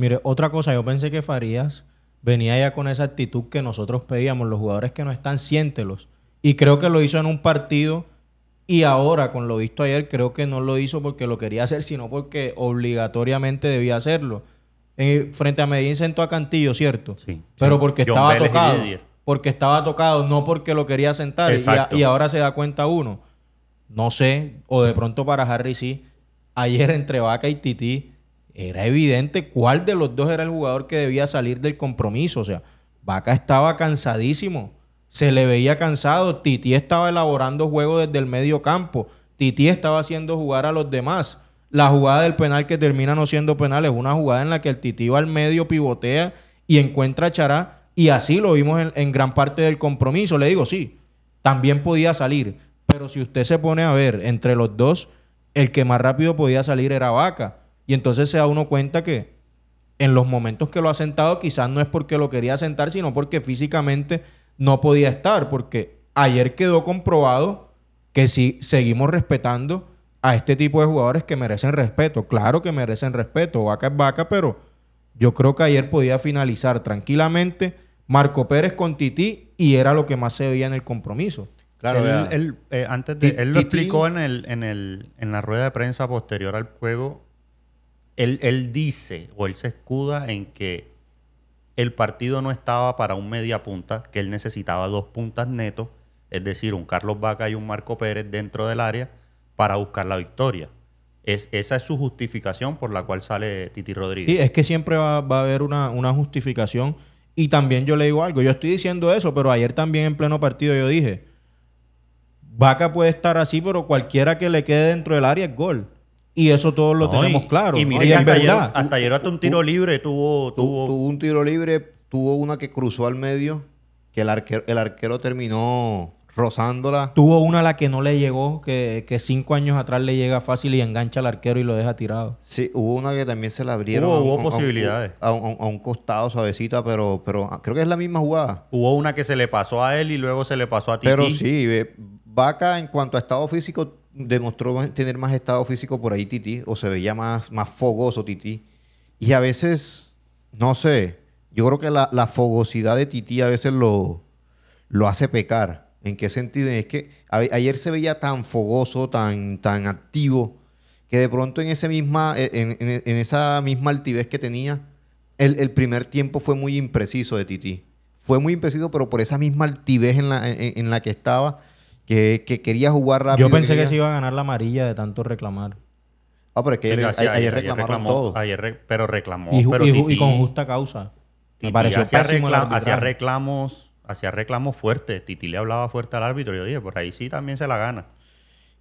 Mire, otra cosa, yo pensé que Farías venía ya con esa actitud que nosotros pedíamos, los jugadores que no están, siéntelos. Y creo que lo hizo en un partido y ahora, con lo visto ayer, creo que no lo hizo porque lo quería hacer, sino porque obligatoriamente debía hacerlo. Eh, frente a Medellín sentó a Cantillo, ¿cierto? Sí. Pero Sí. porque John estaba Vélez tocado. Porque estaba tocado, no porque lo quería sentar. Y, y ahora se da cuenta uno. No sé, o de pronto para Harry sí. Ayer entre Vaca y Titi era evidente cuál de los dos era el jugador que debía salir del compromiso. O sea, Vaca estaba cansadísimo. Se le veía cansado. Titi estaba elaborando juego desde el medio campo. Titi estaba haciendo jugar a los demás. La jugada del penal que termina no siendo penal es una jugada en la que el Titi va al medio, pivotea y encuentra a Chará. Y así lo vimos en gran parte del compromiso. Le digo, sí, también podía salir. Pero si usted se pone a ver entre los dos, el que más rápido podía salir era Vaca. Y entonces se da uno cuenta que en los momentos que lo ha sentado, quizás no es porque lo quería sentar, sino porque físicamente no podía estar. Porque ayer quedó comprobado que si seguimos respetando a este tipo de jugadores que merecen respeto. Claro que merecen respeto. Vaca es vaca, pero yo creo que ayer podía finalizar tranquilamente Marco Pérez con Titi y era lo que más se veía en el compromiso. Claro, él, eh, antes de, él lo explicó en, el, en, el, en la rueda de prensa posterior al juego. Él, él dice o él se escuda en que el partido no estaba para un media punta, que él necesitaba dos puntas netos, es decir, un Carlos Vaca y un Marco Pérez dentro del área para buscar la victoria. Es, esa es su justificación por la cual sale Titi Rodríguez. Sí, es que siempre va, va a haber una, una justificación. Y también yo le digo algo. Yo estoy diciendo eso, pero ayer también en pleno partido yo dije: Vaca puede estar así, pero cualquiera que le quede dentro del área es gol. Y eso todos lo No, tenemos y- claro. Y ¿no? mire Y en hasta ayer, verdad. hasta ayer hasta un tiro libre tuvo... Tu- tuvo, tuvo un tiro libre, tuvo una que cruzó al medio, que el arquero, el arquero terminó rozándola. Tuvo una a la que no le llegó, que, que cinco años atrás le llega fácil y engancha al arquero y lo deja tirado. Sí, hubo una que también se la abrieron. Hubo- a un- hubo a un- posibilidades. A un, a un costado suavecita, pero, pero creo que es la misma jugada. Hubo una que se le pasó a él y luego se le pasó a Titi. Pero sí, Vaca en cuanto a estado físico demostró tener más estado físico por ahí Titi, o se veía más, más fogoso Titi. Y a veces, no sé, yo creo que la, la fogosidad de Titi a veces lo, lo hace pecar. ¿En qué sentido? Es que a- ayer se veía tan fogoso, tan, tan activo, que de pronto en, ese misma, en, en- en esa misma altivez que tenía, el, el primer tiempo fue muy impreciso de Titi. Fue muy impreciso, pero por esa misma altivez en la, en la que estaba, que, que quería jugar rápido. Yo pensé que quería- se iba a ganar la amarilla de tanto reclamar. Ah, pero es que ayer, Sí, ayer- ayer reclamaron reclamó- todo. ayer re- pero reclamó. y, pero con justa causa. Me pareció hacía, hacía reclamos, hacía reclamos fuertes. Titi le hablaba fuerte al árbitro. Yo dije, por ahí sí también se la gana.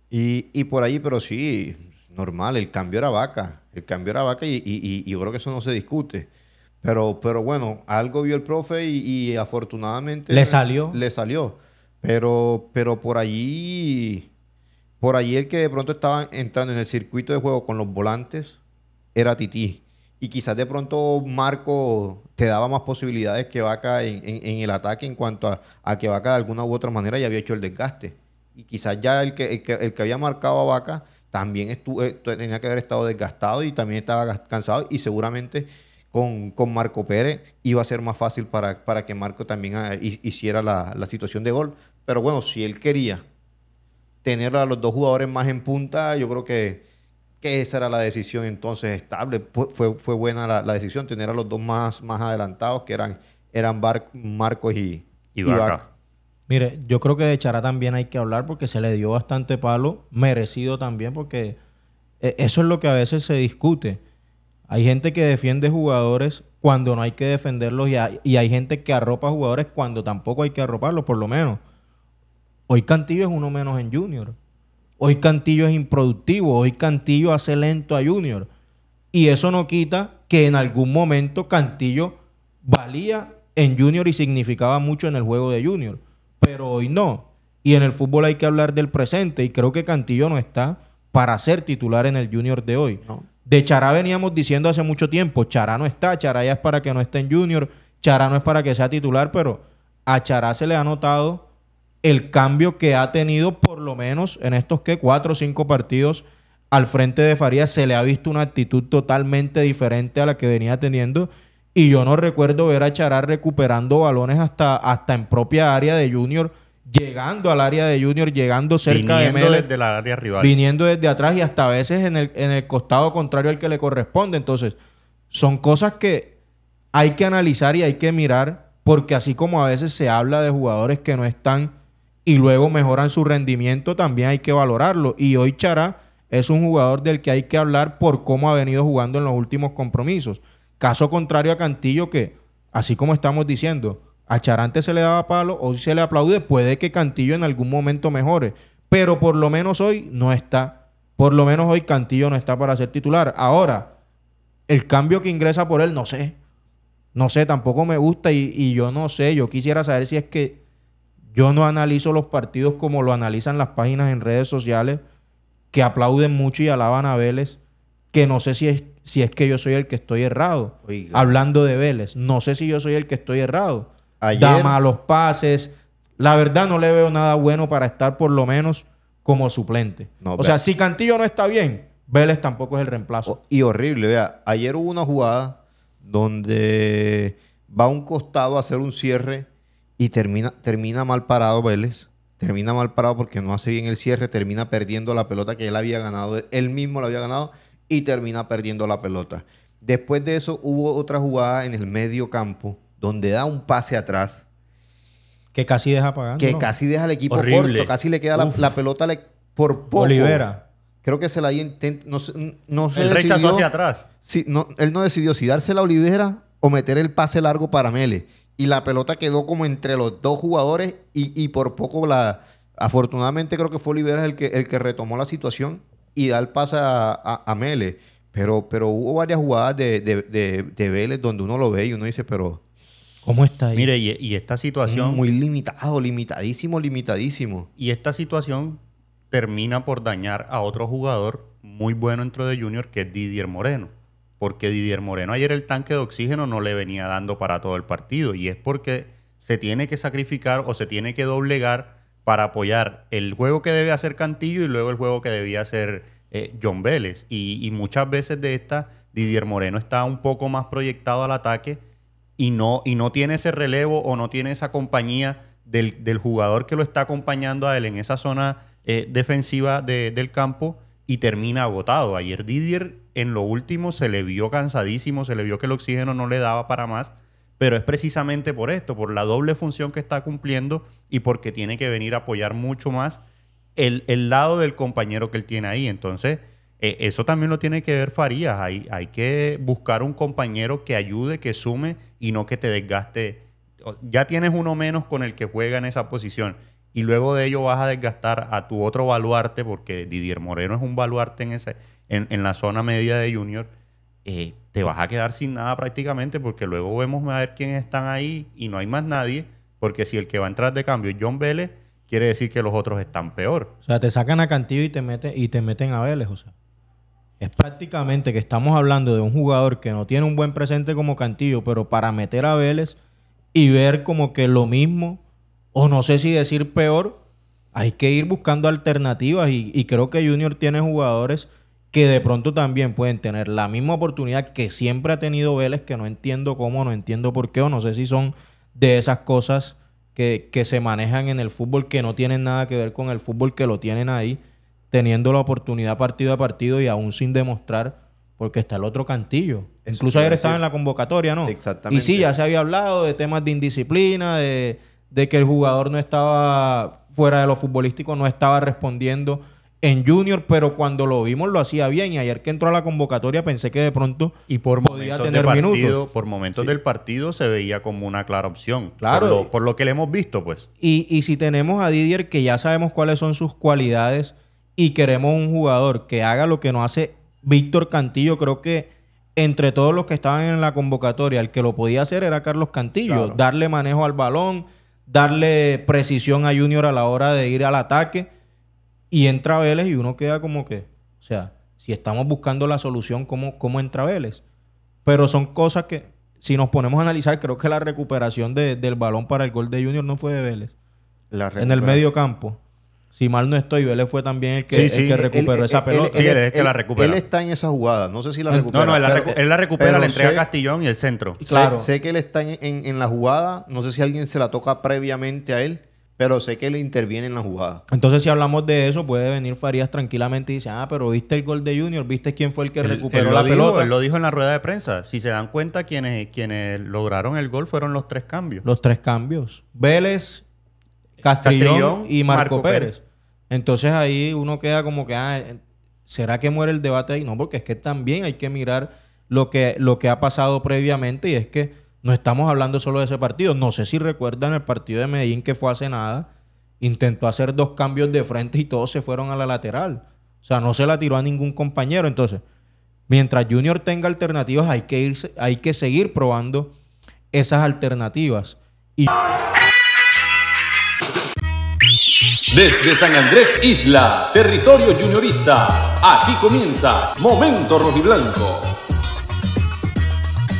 Y, y por ahí, pero sí, normal, el cambio era vaca. El cambio era vaca y, y- y- y yo creo que eso no se discute. Pero, pero bueno, algo vio el profe y, y afortunadamente... Le salió. Le salió. Pero, pero por allí, por allí el que de pronto estaba entrando en el circuito de juego con los volantes era Titi. Y quizás de pronto Marco te daba más posibilidades que Vaca en, el ataque en cuanto a, que Vaca de alguna u otra manera ya había hecho el desgaste. Y quizás ya el que, el que, el que había marcado a Vaca también estuvo, eh, tenía que haber estado desgastado y también estaba cansado y seguramente con, con Marco Pérez iba a ser más fácil para, para que Marco también ah, hi- hiciera la, la situación de gol. Pero bueno, si él quería tener a los dos jugadores más en punta, yo creo que, que esa era la decisión entonces estable. Fue, fue, buena la, la decisión, tener a los dos más, más adelantados, que eran, eran Bar- Marcos y, Y y Vaca. Vaca. Mire, yo creo que de Chará también hay que hablar porque se le dio bastante palo, merecido también, porque eh, eso es lo que a veces se discute. Hay gente que defiende jugadores cuando no hay que defenderlos y hay, gente que arropa jugadores cuando tampoco hay que arroparlos, por lo menos. Hoy Cantillo es uno menos en Junior. Hoy Cantillo es improductivo. Hoy Cantillo hace lento a Junior. Y eso no quita que en algún momento Cantillo valía en Junior y significaba mucho en el juego de Junior. Pero hoy no. Y en el fútbol hay que hablar del presente. Y creo que Cantillo no está para ser titular en el Junior de hoy. No. De Chará veníamos diciendo hace mucho tiempo, Chará no está, Chará ya es para que no esté en Junior, Chará no es para que sea titular, pero a Chará se le ha notado el cambio que ha tenido por lo menos en estos que cuatro o cinco partidos al frente de Farías se le ha visto una actitud totalmente diferente a la que venía teniendo. Y yo no recuerdo ver a Chará recuperando balones hasta, hasta en propia área de Junior, llegando al área de Junior, llegando cerca de Viniendo Mele, desde la área rival. viniendo desde atrás y hasta a veces en el, en el costado contrario al que le corresponde. Entonces, son cosas que hay que analizar y hay que mirar, porque así como a veces se habla de jugadores que no están y luego mejoran su rendimiento, también hay que valorarlo. Y hoy Chará es un jugador del que hay que hablar por cómo ha venido jugando en los últimos compromisos. Caso contrario a Cantillo, que así como estamos diciendo, a Charante se le daba palo, hoy se le aplaude, puede que Cantillo en algún momento mejore, pero por lo menos hoy no está. Por lo menos hoy Cantillo no está para ser titular. Ahora, el cambio que ingresa por él, no sé. No sé, tampoco me gusta y, y yo no sé. Yo quisiera saber si es que yo no analizo los partidos como lo analizan las páginas en redes sociales que aplauden mucho y alaban a Vélez, que no sé si es, si es que yo soy el que estoy errado. Oiga. Hablando de Vélez, no sé si yo soy el que estoy errado. Ayer- Da malos pases. La verdad no le veo nada bueno para estar por lo menos como suplente. No, o vea. sea, si Cantillo no está bien, Vélez tampoco es el reemplazo. Y horrible, vea. Ayer hubo una jugada donde va a un costado a hacer un cierre y termina, termina mal parado Vélez. Termina mal parado porque no hace bien el cierre, termina perdiendo la pelota que él había ganado, él mismo la había ganado y termina perdiendo la pelota. Después de eso hubo otra jugada en el medio campo donde da un pase atrás que casi deja pagando. que ¿no? casi deja al equipo Horrible. corto, casi le queda la, pelota le- por poco. Olivera. Creo que se la di intent- no, se- no se Él rechazó decidió- hacia atrás. Sí, no, él no decidió si dársela a Olivera o meter el pase largo para Mele. Y la pelota quedó como entre los dos jugadores y, y por poco la... Afortunadamente creo que fue Olivera el que, el que retomó la situación y da el pase a, a- a Mele. Pero, pero hubo varias jugadas de, de, de- de Vélez donde uno lo ve y uno dice, pero ¿Cómo está ahí? Mire, y, y esta situación... muy limitado, limitadísimo, limitadísimo. Y esta situación termina por dañar a otro jugador muy bueno dentro de Junior, que es Didier Moreno. Porque Didier Moreno ayer el tanque de oxígeno no le venía dando para todo el partido. Y es porque se tiene que sacrificar o se tiene que doblegar para apoyar el juego que debe hacer Cantillo y luego el juego que debía hacer eh, John Vélez. Y, y muchas veces de esta, Didier Moreno está un poco más proyectado al ataque y no, y no tiene ese relevo o no tiene esa compañía del, del jugador que lo está acompañando a él en esa zona eh, defensiva de- del campo y termina agotado. Ayer Didier en lo último se le vio cansadísimo, se le vio que el oxígeno no le daba para más, pero es precisamente por esto, por la doble función que está cumpliendo y porque tiene que venir a apoyar mucho más el, el lado del compañero que él tiene ahí. Entonces, eh, eso también lo tiene que ver Farías. Hay, hay que buscar un compañero que ayude, que sume y no que te desgaste. Ya tienes uno menos con el que juega en esa posición. Y luego de ello vas a desgastar a tu otro baluarte, porque Didier Moreno es un baluarte en, en la zona media de Junior. eh, te vas a quedar sin nada prácticamente, porque luego vemos a ver quiénes están ahí y no hay más nadie. Porque si el que va a entrar de cambio es John Vélez, quiere decir que los otros están peor. O sea, te sacan a Cantillo y te meten, y te meten a Vélez, o sea. Es prácticamente que estamos hablando de un jugador que no tiene un buen presente como Cantillo, pero para meter a Vélez y ver como que lo mismo, o no sé si decir peor, hay que ir buscando alternativas y, creo que Junior tiene jugadores que de pronto también pueden tener la misma oportunidad que siempre ha tenido Vélez, que no entiendo cómo, no entiendo por qué, o no sé si son de esas cosas que se manejan en el fútbol que no tienen nada que ver con el fútbol, que lo tienen ahí, teniendo la oportunidad partido a partido y aún sin demostrar, porque está el otro cantillo. Eso Incluso ayer estaba en la convocatoria, ¿no? Exactamente. Y sí, ya se había hablado de temas de indisciplina, de, de que el jugador no estaba fuera de lo futbolístico, no estaba respondiendo en Junior, pero cuando lo vimos lo hacía bien. Y ayer que entró a la convocatoria pensé que de pronto Y por podía momentos, tener partido, minutos. por momentos del partido se veía como una clara opción. Claro. Por lo, por lo que le hemos visto, pues. Y, y si tenemos a Didier, que ya sabemos cuáles son sus cualidades, y queremos un jugador que haga lo que no hace Víctor Cantillo, creo que entre todos los que estaban en la convocatoria, el que lo podía hacer era Carlos Cantillo. Claro. Darle manejo al balón, darle precisión a Junior a la hora de ir al ataque. Y entra Vélez y uno queda como que, o sea, si estamos buscando la solución, ¿cómo, cómo entra Vélez? Pero son cosas que, si nos ponemos a analizar, creo que la recuperación de- del balón para el gol de Junior no fue de Vélez La en el medio campo. Si mal no estoy, Vélez fue también el que, Sí, el sí. que Él- recuperó Él- esa él- pelota. Sí, él- él es que la recupera. Él está en esa jugada. No sé si la recupera. No, no, él la, pero- recu- él la recupera, le entrega sé- a Castillón y el centro. sé- Claro. Sé, que él está en, en- en la jugada. No sé si alguien se la toca previamente a él, pero sé que él interviene en la jugada. Entonces, si hablamos de eso, puede venir Farías tranquilamente y dice, ah, pero viste el gol de Junior, viste quién fue el que Él- recuperó él la dijo, pelota. Él lo dijo en la rueda de prensa. Si se dan cuenta, quienes, quienes lograron el gol fueron los tres cambios. Los tres cambios. Vélez, Castrillón, Castrillón, y Marco, Marco Pérez. Pérez. Entonces ahí uno queda como que, ah, ¿será que muere el debate ahí? No, porque es que también hay que mirar lo que, lo que ha pasado previamente y es que no estamos hablando solo de ese partido. No sé si recuerdan el partido de Medellín que fue hace nada. Intentó hacer dos cambios de frente y todos se fueron a la lateral. O sea, no se la tiró a ningún compañero. Entonces, mientras Junior tenga alternativas, hay que, irse, hay que seguir probando esas alternativas. Y Desde San Andrés Isla, territorio juniorista, aquí comienza Momento Rojiblanco.